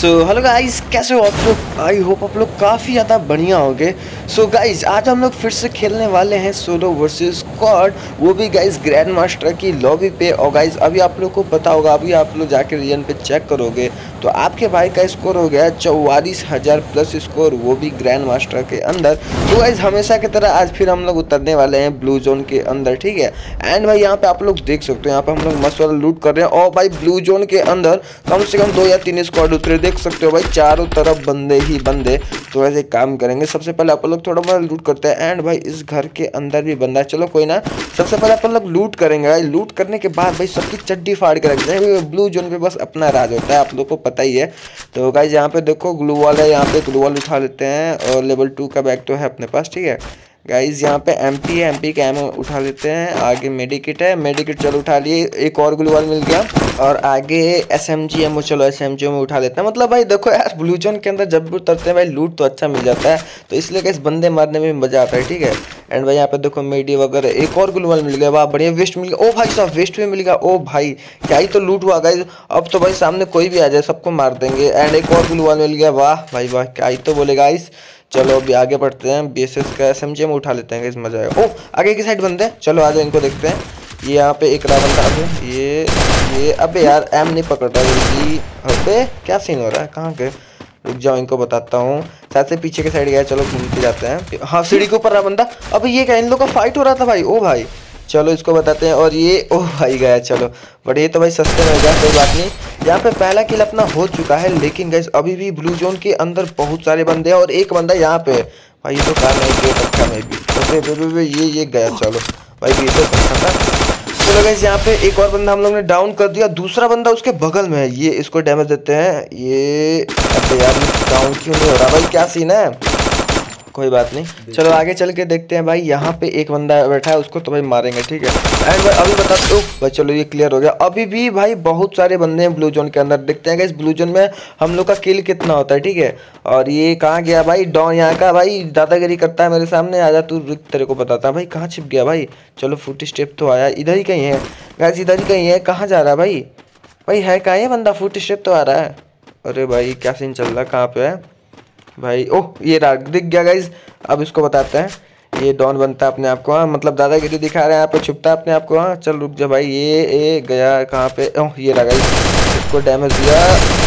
So hello guys कैसे हो आप लोग? आई होप आप लोग काफ़ी ज़्यादा बढ़िया होंगे। सो गाइस आज हम लोग फिर से खेलने वाले हैं सोलो वर्सेस स्क्वाड वो भी गाइस ग्रैंड मास्टर की लॉबी पे। और गाइस अभी आप लोग को पता होगा, अभी आप लोग जाके रीजन पे चेक करोगे। तो आपके भाई का स्कोर हो गया चौवालीस हज़ार प्लस स्कोर वो भी ग्रैंड मास्टर के अंदर। तो गाइज़ हमेशा की तरह आज फिर हम लोग उतरने वाले हैं ब्लू जोन के अंदर, ठीक है? एंड भाई, यहाँ पे आप लोग देख सकते हो, यहाँ पे हम लोग मस्त वाला लूट कर रहे हैं। और भाई ब्लू जोन के अंदर कम से कम दो या तीन स्क्वाड उतरे। देख सकते हो भाई, चारों तरफ़ बंदे ही बंदे तो ऐसे काम करेंगे। सबसे पहले आप लोग थोड़ा बहुत लूट करते हैं एंड भाई इस घर के अंदर भी बंदा है। चलो कोई ना, सबसे पहले अपन लोग लूट करेंगे भाई। लूट करने के बाद भाई सबकी चड्डी फाड़ के रख देंगे ब्लू जोन पे बस अपना राज होता है, आप लोग को पता ही है। तो गाइज़ यहाँ पे देखो ग्लू वाल है, यहाँ पे ग्लू वाल उठा लेते हैं, और लेवल टू का बैग तो है अपने पास, ठीक है? गाइज़ यहाँ पे एम पी है एम पी का एम उठा लेते हैं। आगे मेडिकिट है मेडिकिट चलो उठा लिए। एक और ग्लूवाल मिल गया। और आगे एस एम जी एम चलो एस एम जी में उठा लेते हैं। मतलब भाई, देखो यार ब्लू जोन के अंदर जब भी उतरते हैं भाई लूट तो अच्छा मिल जाता है। तो इसलिए इस बंदे मारने में मज़ा आता है, ठीक है? एंड भाई, यहाँ पे देखो मेडी वगैरह, एक और ग्लूवाल मिल गया। वाह, बढ़िया वेस्ट मिल गया। ओ भाई साहब वेस्ट भी मिल गया। ओ भाई, क्या ही तो लूट हुआ गाइज़ अब तो भाई, सामने कोई भी आ जाए, सबको मार देंगे। एंड एक और ग्लूवाल मिल गया। वाह, भाई, वाह, क्या ही तो बोले गाइस चलो अभी आगे बढ़ते हैं बी एस एस का एस एम जी हम उठा लेते हैं, इस मज़ा आएगा। ओ आगे की साइड बनते हैं। चलो आ जाए इनको देखते हैं। ये यहाँ पे एक रावण था अभी। ये ये, अबे यार एम नहीं पकड़ता जल्दी। अबे, क्या सीन हो रहा है? कहाँ के रुक जाओ, इनको बताता हूँ। शायद से पीछे के साइड गया चलो घूमते जाते हैं। हाँ सीढ़ी के ऊपर रहा बंदा। अब, ये क्या, इन लोग का फाइट हो रहा था भाई? ओ भाई। चलो इसको बताते हैं और ये ओ भाई गया चलो। बट ये तो भाई सस्ते में गया कोई बात नहीं। यहाँ पे पहला किल अपना हो चुका है लेकिन गैस अभी भी ब्लू जोन के अंदर बहुत सारे बंदे हैं और एक बंदा यहाँ पे भाई ये तो कार नहीं गेट अच्छा में भी तो बे, बे, ये ये गया चलो। भाई बीस अच्छा था। चलो गैस यहाँ पे एक और बंदा हम लोग ने डाउन कर दिया दूसरा बंदा उसके बगल में है। ये इसको डैमेज देते हैं। ये यार डाउन क्यों नहीं हो रहा? भाई क्या सीन है? कोई बात नहीं। चलो आगे चल के देखते हैं भाई यहाँ पे एक बंदा बैठा है उसको तो भाई मारेंगे ठीक है। एंड भाई अभी बता दो भाई चलो ये क्लियर हो गया। अभी भी भाई बहुत सारे बंदे हैं ब्लू जोन के अंदर। देखते हैं इस ब्लू जोन में हम लोग का किल कितना होता है ठीक है? और ये कहाँ गया भाई? डॉन यहाँ का भाई दादागिरी करता है मेरे सामने। आजा तू तेरे को बताता है भाई कहाँ छिप गया भाई? चलो फुट स्टेप तो आया इधर ही कहीं है। गैस इधर ही कहीं है कहाँ जा रहा है भाई? भाई है कहाँ है बंदा? फुट स्टेप तो आ रहा है। अरे भाई क्या सीन चल रहा है कहाँ पे है? भाई, ओह, ये दिख गया गाइज़ अब इसको बताते हैं। ये डॉन बनता है अपने आप को हाँ मतलब दादागिरी दिखा रहे हैं, यहाँ छुपता है अपने आप को हाँ। चल रुक जा भाई, ये ए गया कहाँ पे? ओह, ये गाइज़ इसको डैमेज दिया।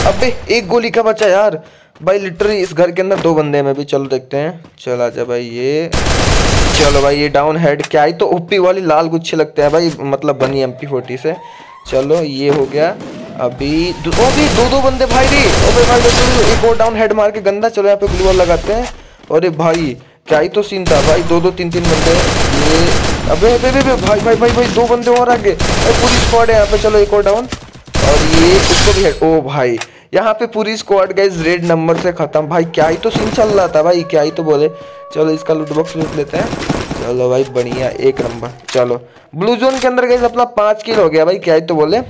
अबे, एक गोली का बचा यार। भाई लिटरली इस घर के अंदर दो बंदे हैं, मैं भी चलो देखते हैं। चल जा भाई, ये। चलो भाई, ये डाउन हेड क्या ही? तो ओपी वाली लाल गुच्छे लगते हैं भाई मतलब बनी एम पी फोर्टी से। चलो, ये हो गया। अभी दो अभी दो दो बंदे भाई रे। अबे भाई दो एक और डाउन हेड मार के गंदा चलो, यहाँ पे ग्लूअर लगाते हैं। अरे भाई, क्या ही तो सीन था। भाई, दो दो, तीन तीन बंदे। ये, अबे अबे अबे भाई भाई भाई भाई भाई, दो बंदे और आगे। भाई पूरी स्क्वाड है यहाँ पे, चलो, एक और डाउन और ये इसको भी हेड ओ, भाई, यहाँ पे पूरी स्क्वाड गाइज़ रेड नंबर से खत्म। भाई, क्या ही तो सीन चल रहा था, भाई, क्या ही तो बोले। चलो, इसका लूट बॉक्स लूट लेते हैं। चलो, भाई, बढ़िया, एक नंबर चलो ब्लू जोन के अंदर गए अपना पाँच किल हो गया, भाई, क्या ही तो बोले।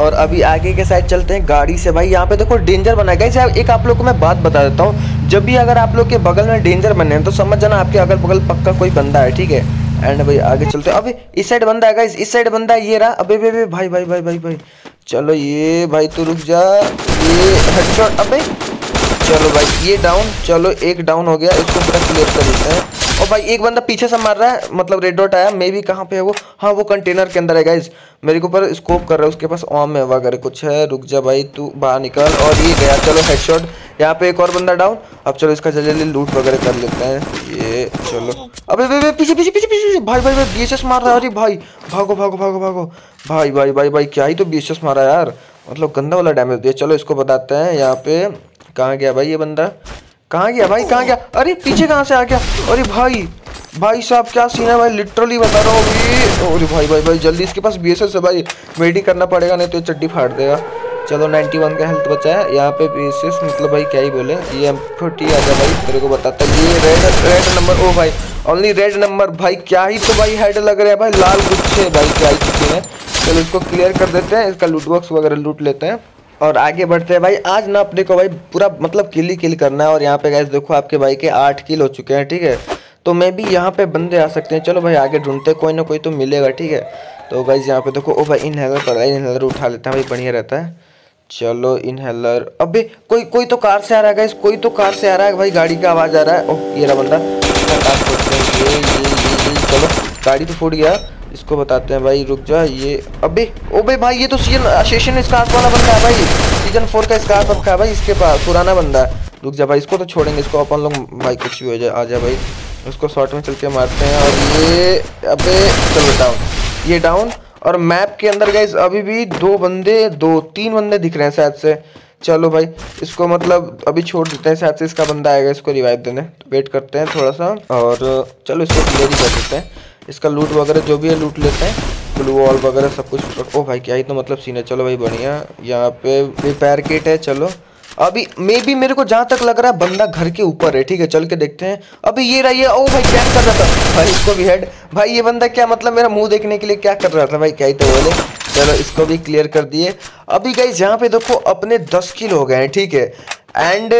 और अभी आगे के साइड चलते हैं, गाड़ी से। भाई, यहाँ पे देखो डेंजर बना गया एक आप लोग को मैं बात बता देता हूँ। जब भी अगर आप लोग के बगल में डेंजर बने हैं तो समझ जाना आपके अगल बगल पक्का कोई बंदा है, ठीक है? एंड भाई, आगे चलते हैं। अभी इस साइड बंदा है इस साइड बंदा है, ये रहा। अबे अबे भाई भाई भाई भाई भाई। चलो ये, भाई, तू रुक जा। ये हेडशॉट अबे। चलो भाई, ये डाउन चलो, एक डाउन हो गया, इसको पूरा क्लियर कर देते हैं। भाई, एक बंदा पीछे से मार रहा है मतलब रेड डॉट आया मे भी कहाँ पे है वो? हाँ वो कंटेनर के अंदर है गाइज़ मेरे के ऊपर स्कोप कर रहा है, उसके पास ऑम है, वगैरह कुछ है। रुक जा भाई, तू बाहर निकल। और ये गया, चलो हेडशॉट यहाँ पे एक और बंदा डाउन अब चलो इसका जल्दी जल्दी लूट वगैरह कर लेते हैं। ये, चलो। अबे वे पीछे पीछे पीछे पीछे, भाई भाई भाई बी मार रहा है, अरे भाई। भागो भागो भागो भागो। भाई भाई भाई भाई, क्या ही तो बी मारा यार। मतलब गंदा वाला डैमेज दिया। चलो इसको बताते हैं, यहाँ पे कहाँ गया भाई ये बंदा? कहाँ गया भाई, कहाँ गया? अरे, पीछे कहाँ से आ गया? अरे भाई भाई साहब, क्या सीन है भाई? लिटरली बता रहा हूँ अरे भाई भाई भाई, जल्दी इसके पास बी एस है भाई। वेटिंग करना पड़ेगा, नहीं तो चड्डी फाड़ देगा। चलो 91 का हेल्थ बचा है। यहाँ पे बी मतलब भाई क्या ही बोले? ये एम फोर्टी आ जाए भाई, तेरे को बताता ये रेड रेड नंबर ओ भाई ओनली रेड नंबर भाई, क्या ही तो भाई हेड लग रहा है भाई, लाल गुच्छे भाई, क्या ही है चलो, इसको क्लियर कर देते हैं, इसका लूट बॉक्स वगैरह लूट लेते हैं। और आगे बढ़ते हैं। भाई, आज ना अपने को भाई पूरा मतलब किल ही किल करना है। और यहाँ पे गैस देखो, आपके भाई के आठ किल हो चुके हैं, ठीक है? तो मैं भी यहाँ पे बंदे आ सकते हैं। चलो भाई, आगे ढूंढते कोई ना कोई तो मिलेगा, ठीक है? तो गाइज़ यहाँ पे देखो, ओ भाई इनहेलर पर इनहेलर उठा लेते हैं। भाई, बढ़िया रहता है। चलो इनहेलर अबे, कोई कोई तो कार से आ रहा है गाइस कोई तो कार से आ रहा है। भाई, गाड़ी का आवाज़ आ रहा है। ओह, ये रहा बंदा। ये चलो, गाड़ी तो फूट गया। इसको बताते हैं भाई, रुक जा, ये, अबे, ओबे भाई, ये तो सीज़न सेशन स्कार्फ वाला बंदा है भाई। सीज़न फोर का स्कार्फ रखा है भाई, इसके पास, पुराना बंदा है। रुक जा भाई, इसको तो छोड़ेंगे, इसको अपन लोग भाई कुछ भी हो जाए, आ जाए भाई। उसको शॉर्ट में चल के मारते हैं, और ये, अबे, चलो डाउन ये डाउन और मैप के अंदर गए अभी भी दो बंदे, दो, तीन बंदे दिख रहे हैं शायद से। चलो भाई, इसको मतलब अभी छोड़ देते हैं, शायद से इसका बंदा आएगा, इसको रिवाइव देने। वेट करते हैं थोड़ा सा, और चलो इसको क्लियर ही कर देते हैं। इसका लूट वगैरह जो भी है लूट लेते हैं। ब्लू वॉल वगैरह सब कुछ। ओ भाई, क्या ही तो मतलब सीन है। चलो भाई, बढ़िया। यहाँ पे रिपेयर किट है, चलो। अभी मे भी मेरे को जहाँ तक लग रहा है, बंदा घर के ऊपर है। ठीक है, चल के देखते हैं। अभी ये रही है। ओ भाई, क्या कर रहा था? भाई, इसको भी हेड भाई, ये बंदा क्या मतलब मेरा मुँह देखने के लिए क्या कर रहा था? भाई, क्या ही तो बोले। चलो, इसको भी क्लियर कर दिए। अभी गई यहाँ पे देखो, अपने दस किल हो गए हैं। ठीक है। एंड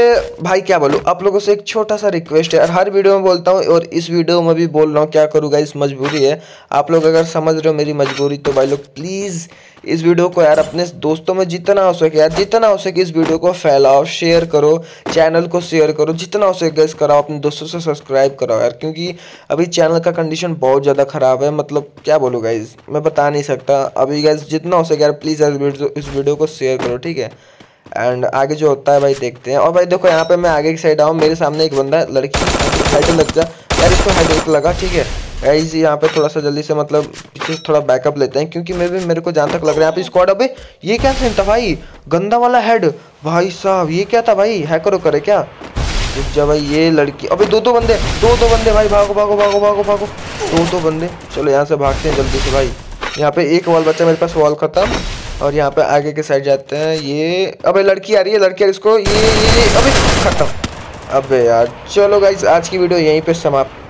भाई क्या बोलूँ, आप लोगों से एक छोटा सा रिक्वेस्ट है हर वीडियो में बोलता हूँ और इस वीडियो में भी बोल रहा हूँ, क्या करूँगा इस मजबूरी है। आप लोग अगर समझ रहे हो मेरी मजबूरी तो भाई लोग प्लीज़ इस वीडियो को यार अपने दोस्तों में जितना हो सके, यार जितना हो सके इस वीडियो को फैलाओ शेयर करो चैनल को शेयर करो, जितना हो सके गैस कराओ, अपने दोस्तों से सब्सक्राइब कराओ यार, क्योंकि अभी चैनल का कंडीशन बहुत ज़्यादा ख़राब है मतलब क्या बोलूँ गाइज़ मैं बता नहीं सकता। अभी गैस जितना हो सके यार प्लीज़ यार इस वीडियो को शेयर करो, ठीक है? एंड आगे जो होता है भाई देखते हैं। और भाई देखो, यहाँ पे मैं आगे की साइड आऊँ, मेरे सामने एक बंदा है, लड़की। हेड लग जा। यार, इसको हेड लगा, ठीक है। गाइज़ यहाँ पे थोड़ा सा जल्दी से मतलब पीछे से थोड़ा बैकअप लेते हैं, क्योंकि मैं भी, मेरे को जहाँ तक लग रहा है। यहाँ पे स्क्वाड अबे, ये क्या सीन था भाई? गंदा वाला हेड भाई साहब, ये क्या था भाई? हैकर करे क्या? जब भाई, ये लड़की। अबे, दो दो बंदे, दो दो बंदे भाई, भागो भागो भागो भागो भागो। दो दो बंदे। चलो, यहाँ से भागते हैं जल्दी से भाई। यहाँ पे एक वॉल बच्चा मेरे पास वॉल खत्म। और यहाँ पे आगे के साइड जाते हैं। ये अबे लड़की आ रही है लड़की इसको ये ये, ये अबे खत्म। अबे यार चलो गाइज़ आज की वीडियो यहीं पे समाप्त